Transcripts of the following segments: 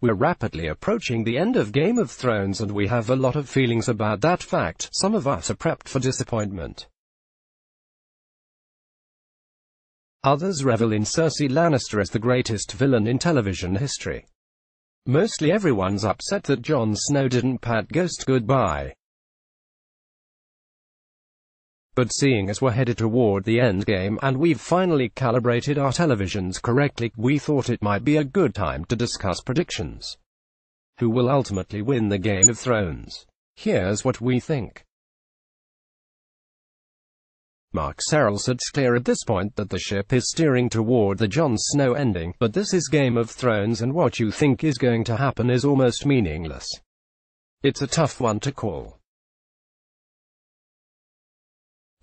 We're rapidly approaching the end of Game of Thrones and we have a lot of feelings about that fact. Some of us are prepped for disappointment. Others revel in Cersei Lannister as the greatest villain in television history. Mostly everyone's upset that Jon Snow didn't pat Ghost goodbye. But seeing as we're headed toward the endgame and we've finally calibrated our televisions correctly, we thought it might be a good time to discuss predictions. Who will ultimately win the Game of Thrones? Here's what we think. Mark Serrels said it's clear at this point that the ship is steering toward the Jon Snow ending, but this is Game of Thrones and what you think is going to happen is almost meaningless. It's a tough one to call.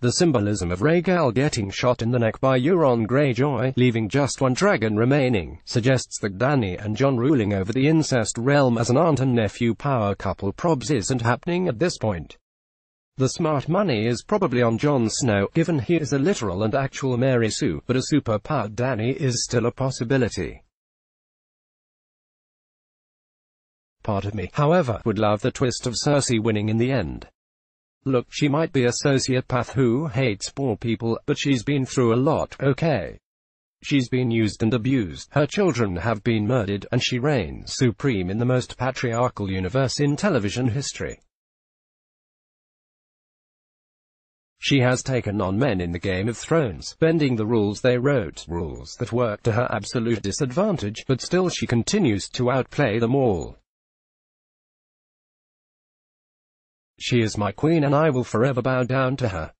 The symbolism of Rhaegal getting shot in the neck by Euron Greyjoy, leaving just one dragon remaining, suggests that Dany and Jon ruling over the incest realm as an aunt and nephew power couple probs isn't happening at this point. The smart money is probably on Jon Snow, given he is a literal and actual Mary Sue, but a super-powered Dany is still a possibility. Part of me, however, would love the twist of Cersei winning in the end. Look, she might be a sociopath who hates poor people, but she's been through a lot, okay? She's been used and abused, her children have been murdered, and she reigns supreme in the most patriarchal universe in television history. She has taken on men in the Game of Thrones, bending the rules they wrote, rules that work to her absolute disadvantage, but still she continues to outplay them all. She is my queen and I will forever bow down to her.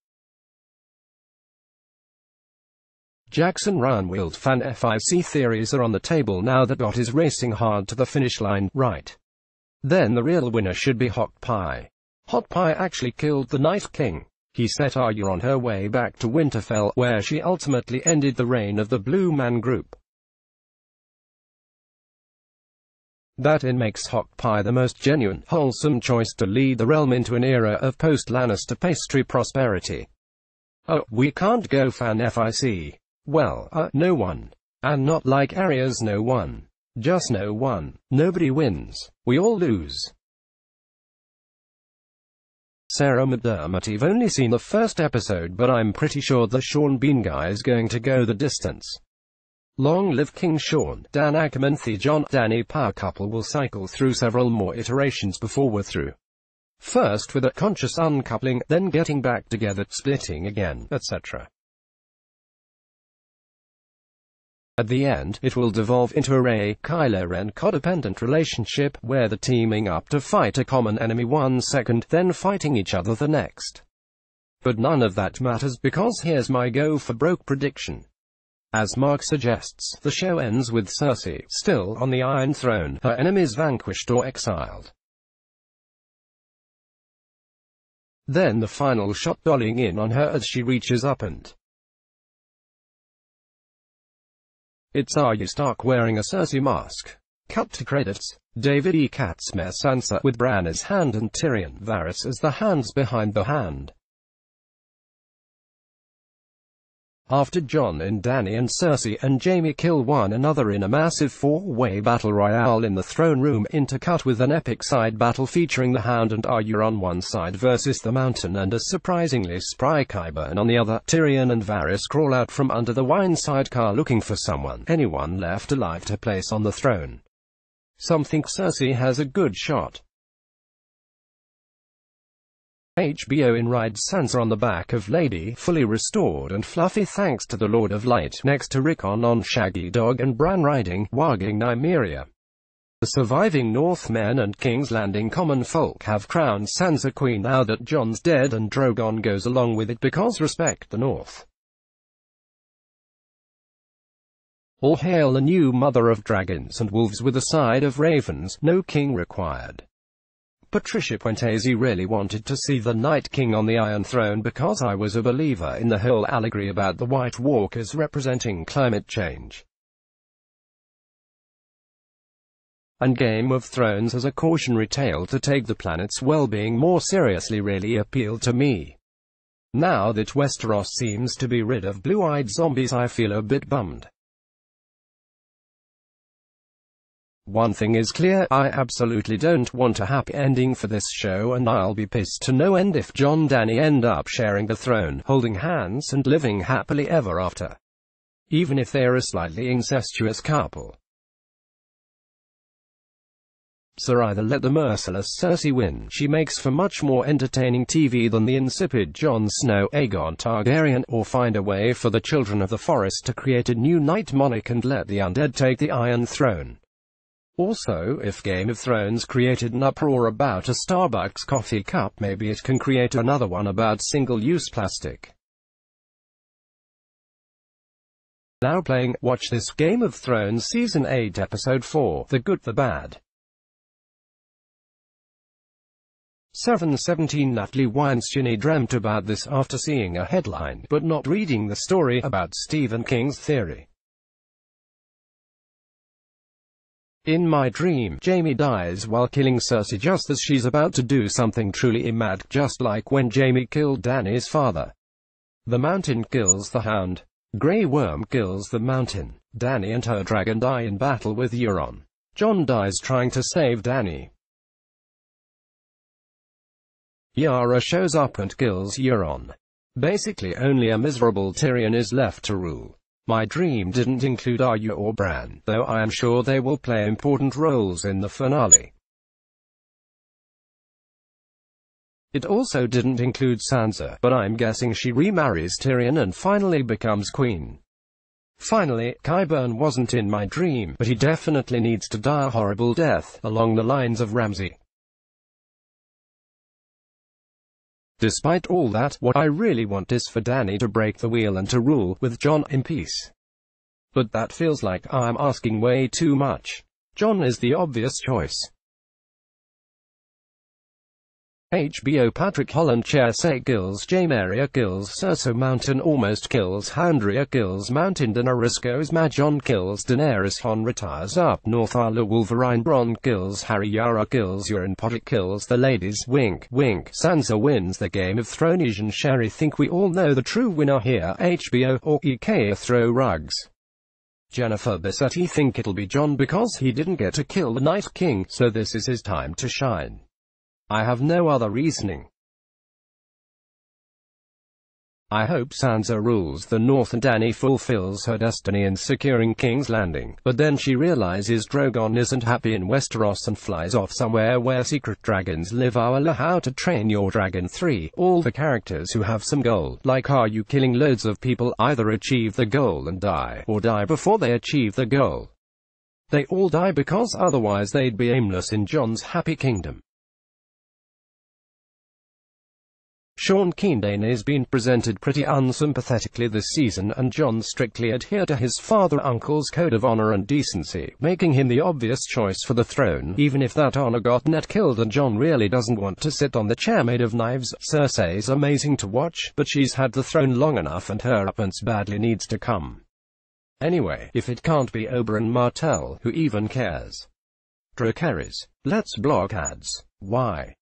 Jackson Ryan Wild fan FIC theories are on the table now that Dot is racing hard to the finish line, right? Then the real winner should be Hot Pie. Hot Pie actually killed the Night King. He set Arya on her way back to Winterfell, where she ultimately ended the reign of the Blue Man Group. That in makes Hot Pie the most genuine, wholesome choice to lead the realm into an era of post-Lannister pastry prosperity. Oh, we can't go fan FIC. Well, uh, no one. And not like Arya's no one. Just no one. Nobody wins. We all lose. Sarah McDermott, I've only seen the first episode but I'm pretty sure the Sean Bean guy is going to go the distance. Long live King Sean, Dan Ackerman Jon, Dany power couple will cycle through several more iterations before we're through. First with a conscious uncoupling, then getting back together, splitting again, etc. At the end, it will devolve into a Rey, Kylo Ren codependent relationship, where they're teaming up to fight a common enemy one second, then fighting each other the next. But none of that matters because here's my go for broke prediction. As Mark suggests, the show ends with Cersei, still on the Iron Throne, her enemies vanquished or exiled. Then the final shot dollying in on her as she reaches up and It's Arya Stark wearing a Cersei mask. Cut to credits. David E. Katz Sansa with Bran as hand and Tyrion Varys as the hands behind the hand. After Jon and Dany and Cersei and Jaime kill one another in a massive four-way battle royale in the throne room, intercut with an epic side battle featuring the Hound and Arya on one side versus the Mountain and a surprisingly spry Qyburn on the other, Tyrion and Varys crawl out from under the wine sidecar looking for someone, anyone left alive to place on the throne. Some think Cersei has a good shot. HBO in rides Sansa on the back of Lady, fully restored and fluffy thanks to the Lord of Light, next to Rickon on Shaggy Dog and Bran riding, warging Nymeria. The surviving Northmen and King's Landing common folk have crowned Sansa queen now that Jon's dead and Drogon goes along with it because respect the North. All hail the new mother of dragons and wolves with a side of ravens, no king required. Patricia Puentes I really wanted to see the Night King on the Iron Throne because I was a believer in the whole allegory about the White Walkers representing climate change. And Game of Thrones as a cautionary tale to take the planet's well-being more seriously really appealed to me. Now that Westeros seems to be rid of blue-eyed zombies I feel a bit bummed. One thing is clear, I absolutely don't want a happy ending for this show and I'll be pissed to no end if Jon Dany end up sharing the throne, holding hands and living happily ever after. Even if they're a slightly incestuous couple. So either let the merciless Cersei win, she makes for much more entertaining TV than the insipid Jon Snow Aegon Targaryen, or find a way for the Children of the Forest to create a new Night Monarch and let the undead take the Iron Throne. Also, if Game of Thrones created an uproar about a Starbucks coffee cup, maybe it can create another one about single-use plastic. Now playing, watch this Game of Thrones Season 8 Episode 4, The Good, The Bad. 717 Natalie Weinstein dreamt about this after seeing a headline, but not reading the story, about Stephen King's theory. In my dream, Jaime dies while killing Cersei just as she's about to do something truly mad, just like when Jaime killed Dany's father. The mountain kills the hound. Grey Worm kills the mountain. Dany and her dragon die in battle with Euron. Jon dies trying to save Dany. Yara shows up and kills Euron. Basically only a miserable Tyrion is left to rule. My dream didn't include Arya or Bran, though I am sure they will play important roles in the finale. It also didn't include Sansa, but I'm guessing she remarries Tyrion and finally becomes queen. Finally, Qyburn wasn't in my dream, but he definitely needs to die a horrible death, along the lines of Ramsay. Despite all that, what I really want is for Dany to break the wheel and to rule with Jon in peace. But that feels like I'm asking way too much. Jon is the obvious choice. HBO Patrick Holland Cersei kills Jeymeria kills Cersei Mountain almost kills Houndria kills Mountain Daenerys goes mad Jon kills Daenerys Hon retires up North Arya Wolverine Harry Yara kills Euron Potter kills the ladies wink wink Sansa wins the Game of Thrones and Sherry think we all know the true winner here HBO or EK throw rugs. Jennifer Bisset I think it'll be Jon because he didn't get to kill the Night King, so this is his time to shine. I have no other reasoning. I hope Sansa rules the North and Dany fulfills her destiny in securing King's Landing, but then she realizes Drogon isn't happy in Westeros and flies off somewhere where secret dragons live. Our How to Train Your Dragon 3. All the characters who have some goal, like are you killing loads of people, either achieve the goal and die, or die before they achieve the goal. They all die because otherwise they'd be aimless in Jon's happy kingdom. Sean Keane has been presented pretty unsympathetically this season and Jon strictly adhered to his father-uncle's code of honor and decency, making him the obvious choice for the throne, even if that honor got Ned killed and Jon really doesn't want to sit on the chair made of knives. Cersei's amazing to watch, but she's had the throne long enough and her uppance badly needs to come. Anyway, if it can't be Oberyn Martell, who even cares? Dracarys. Let's block ads. Why?